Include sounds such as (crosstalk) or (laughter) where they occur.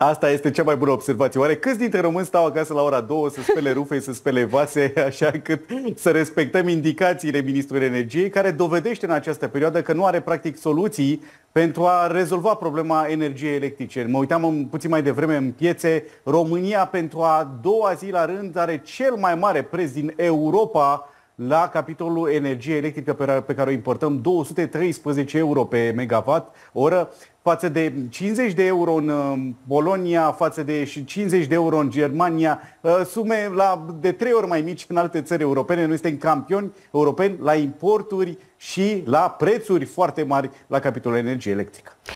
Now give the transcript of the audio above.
Asta este cea mai bună observație. Oare câți dintre români stau acasă la ora 2 să spele rufe, să spele vase, (laughs) așa cât să respectăm indicațiile Ministrului Energiei, care dovedește în această perioadă că nu are practic soluții pentru a rezolva problema energiei electrice. Mă uitam puțin mai devreme în piețe. România pentru a doua zi la rând are cel mai mare preț din Europa la capitolul energie electrică pe care o importăm 213 euro pe megawatt oră față de 50 de euro în uh, Polonia, față de 50 de euro în Germania, uh, sume la, de trei ori mai mici în alte țări europene. Noi suntem campioni europeni la importuri și la prețuri foarte mari la capitolul energie electrică.